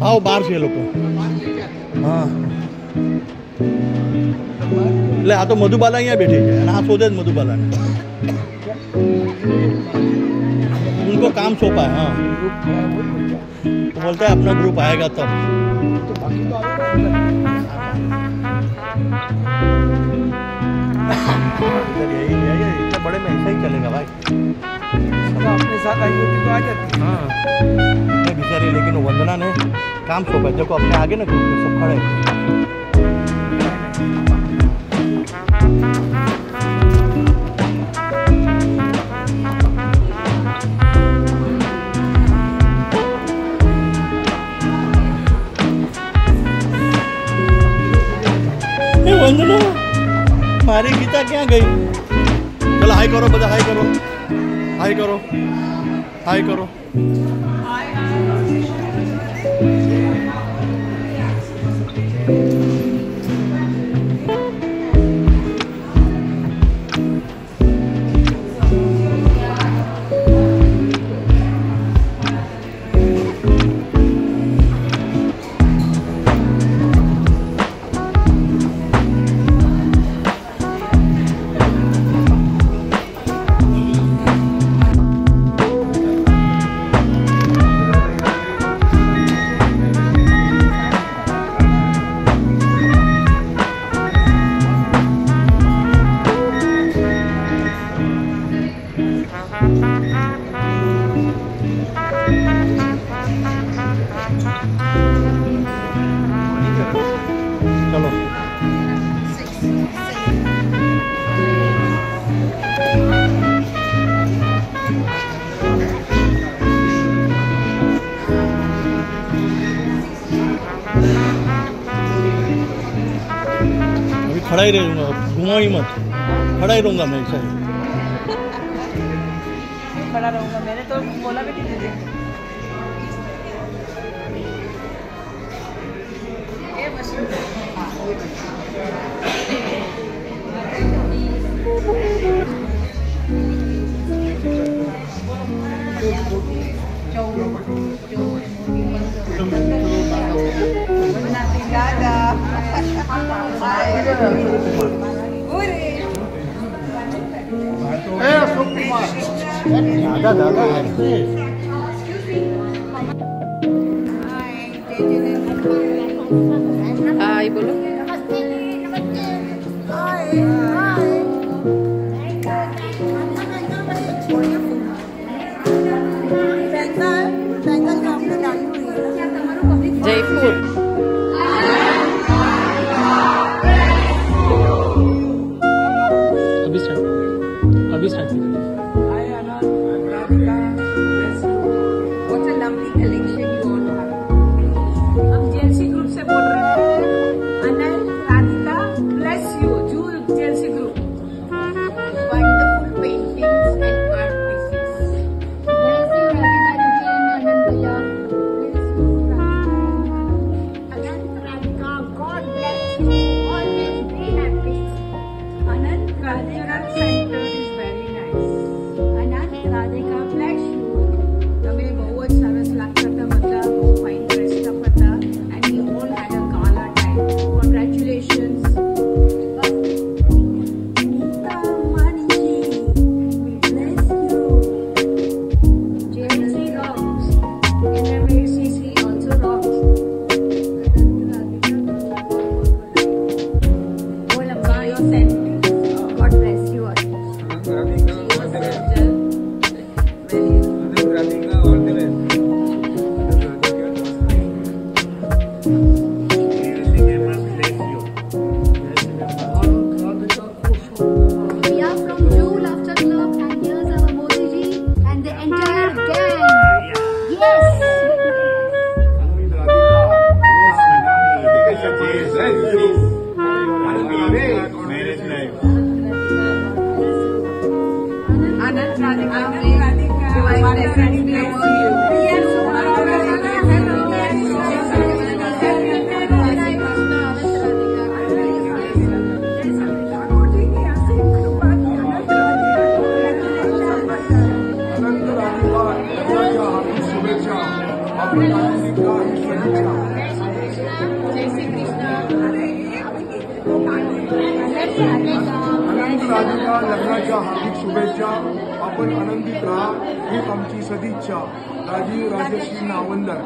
આવો બહાર છે એ લોકો હા એટલે આ તો મધુબાલા અહીંયા બેઠી છે અને આ શોધે જ મધુબાલાને उनको काम सौंपा है हाँ तो बोलता है अपना ग्रुप आएगा तब इधर यही यही इतने बड़े में ऐसा ही चलेगा भाई अपने साथ आई होती तो आ जाती। हाँ। बेचारी लेकिन वंदना ने काम सौंपा। देखो अपने आगे ना ग्रुप में सब खड़े वंदना मारी गीता क्या गई? चलो हाई करो बजा हाई करो। हाई करो। हाई करो। अभी खड़ा ही रहूँगा घुमा ही मत खड़ा ही रहूँगा मैं ऐसा ही खड़ा रहूँगा मैंने तो बोला भी नहीं तुझे ये मशीन दादा दादा ऐसे हाय बोलो जयपुर आनंदित राहा आम सदिच्छा, राजीव राजश्री नावंदर.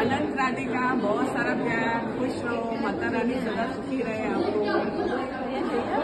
अनंत राधिका, बहुत सारा प्यार, खुश रहो, माता रानी सदा सुखी रहे आपको.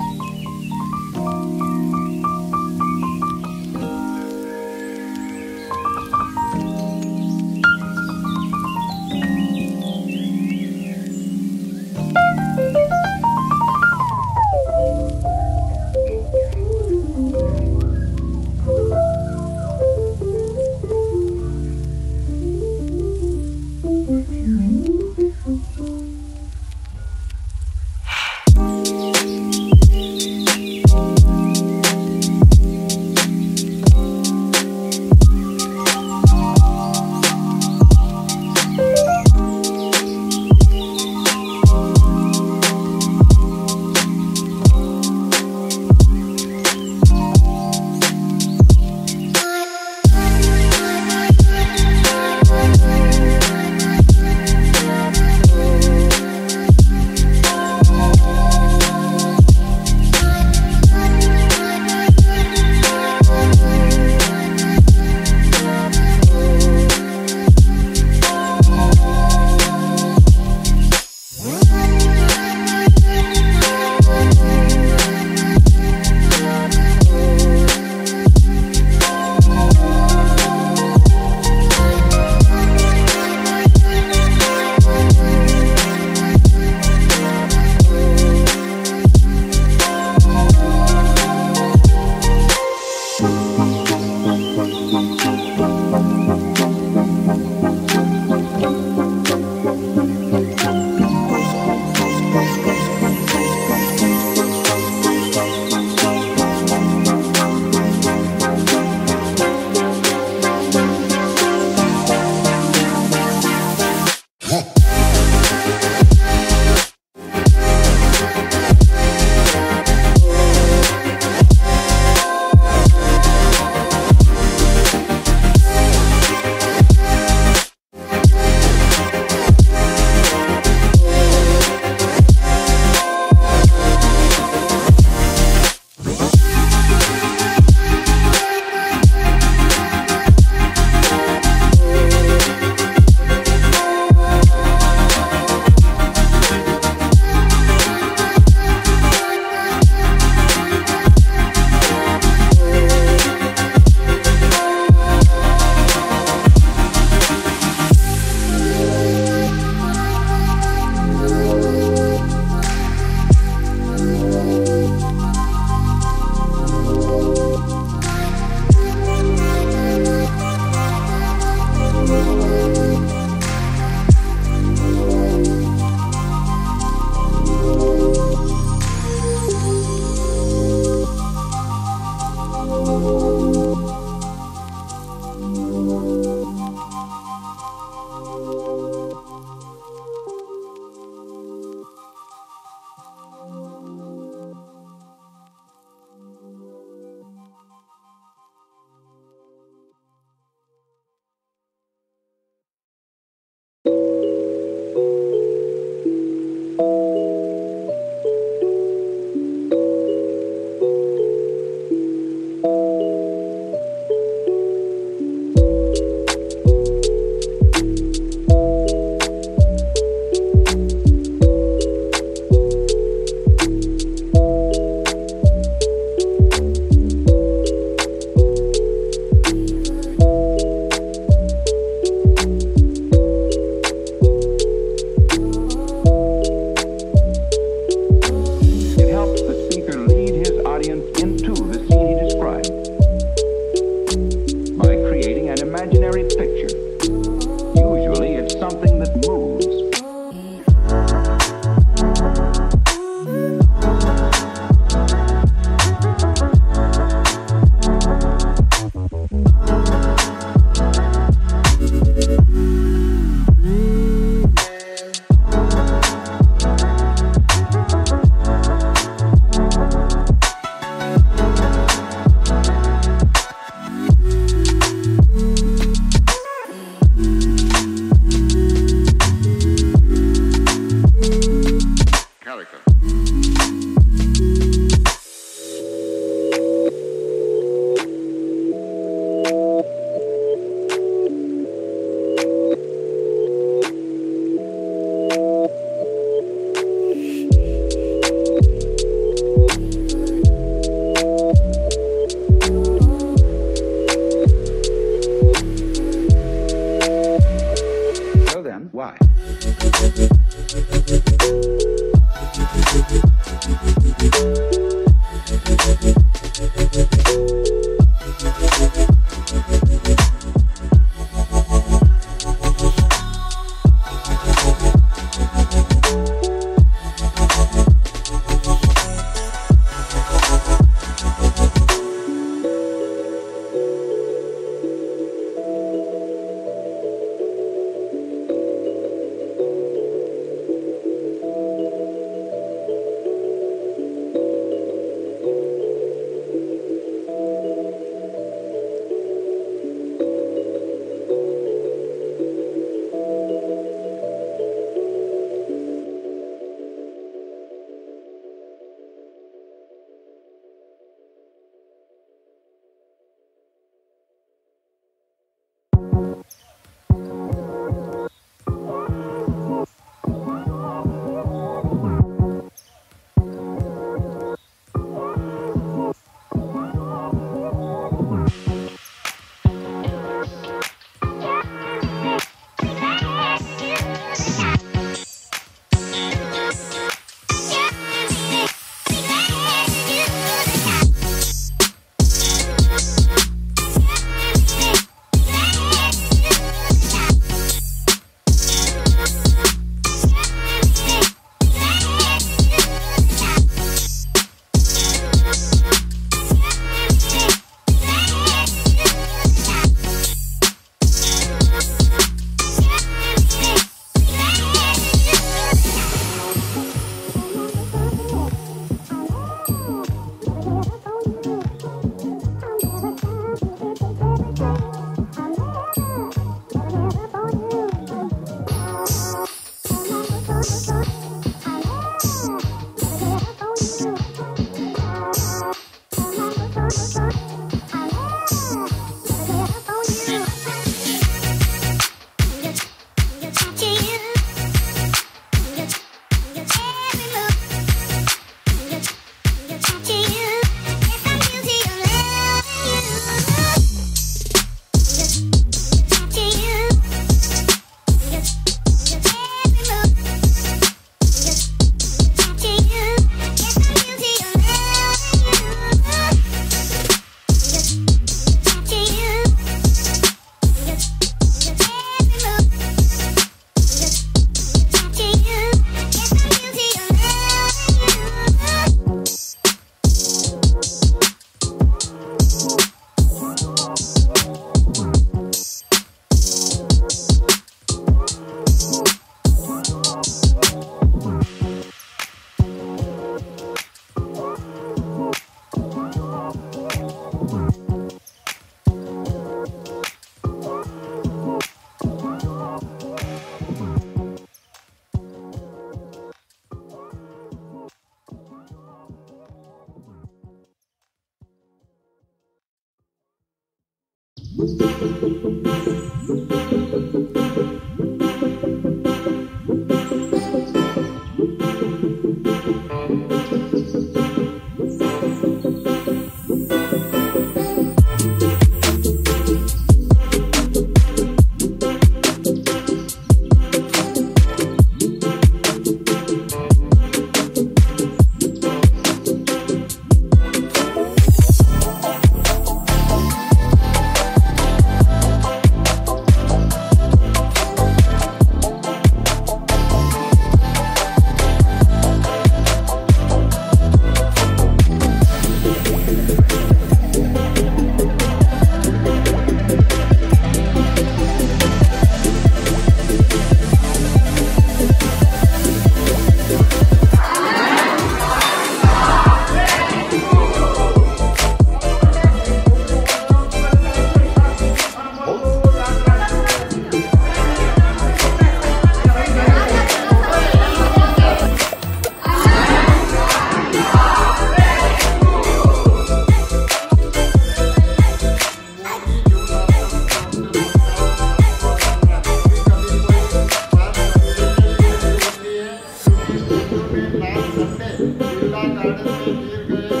you're going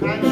Thank you.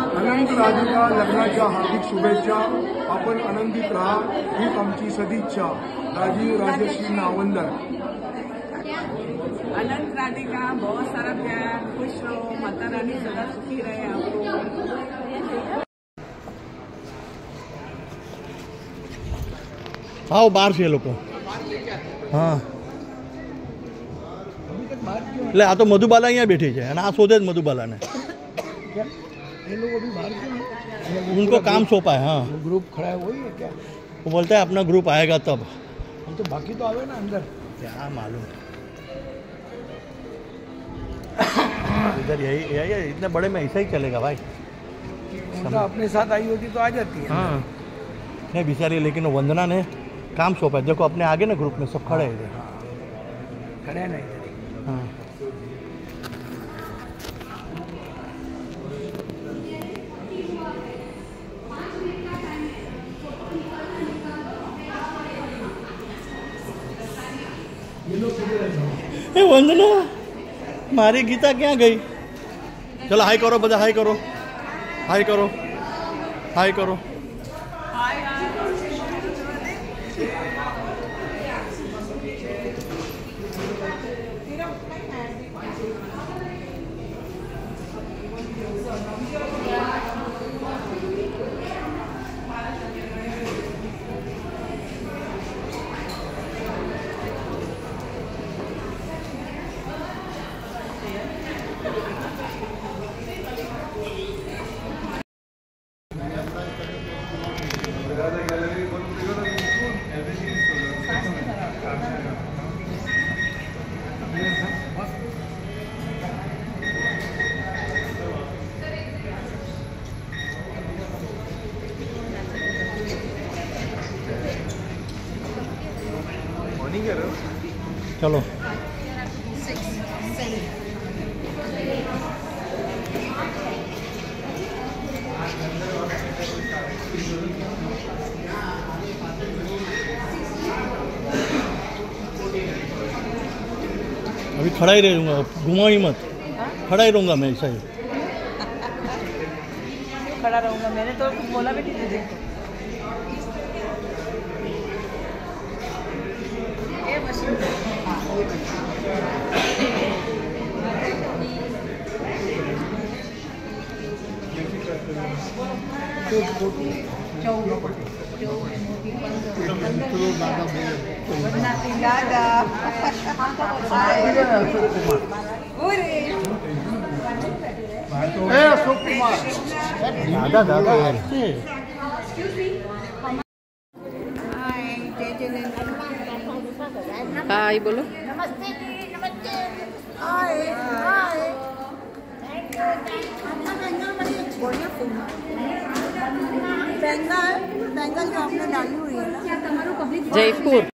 अनंत राधिका लग्नाच्या हार्दिक शुभेच्छा आपण आनंदित राहा हीच आमची सदिच्छा राजीव राजश्री नावंदर अनंत राधिका बहुत सारा प्यार खुश रहो माता रानी सदा सुखी रहे आपको આવો બહાર છે એ લોકો હા એટલે આ તો મધુબાલા અહીંયા બેઠી છે અને આ શોધે જ મધુબાલાને ये लोग अभी बाहर क्यों हैं? उनको काम सौंपा है हाँ। ग्रुप खड़ा है वही है क्या? वो बोलता है अपना ग्रुप आएगा तब। हम तो बाकी तो आवे ना अंदर। क्या मालूम। इधर यही यही इतने बड़े में ऐसा ही चलेगा भाई। उनका अपने साथ आई होती तो आ जाती है। हाँ। नहीं बेचारी लेकिन वंदना ने काम सौंपा है। देखो अपने आगे ना ग्रुप में सब खड़े हैं खड़े नहीं हाँ। એ વંદના, મારી ગીતા ક્યાં ગઈ? ચલો, હાય કરો, બધા હાય કરો. હાય કરો. હાય કરો. खड़ा ही रहूँगा घुमा ही मत। खड़ा ही रहूँगा मैं ऐसा ही खड़ा रहूँगा मैंने तो बोला भी नहीं तुझे ये Buena pingada. Uri. É, sou Kumar. Nada, nada. Hi, é. né? bolo. Namaste, namaste. Hi, hi. Thank you, thank you. Bangle bangle जो आपने डाली हुई है ना। जयपुर।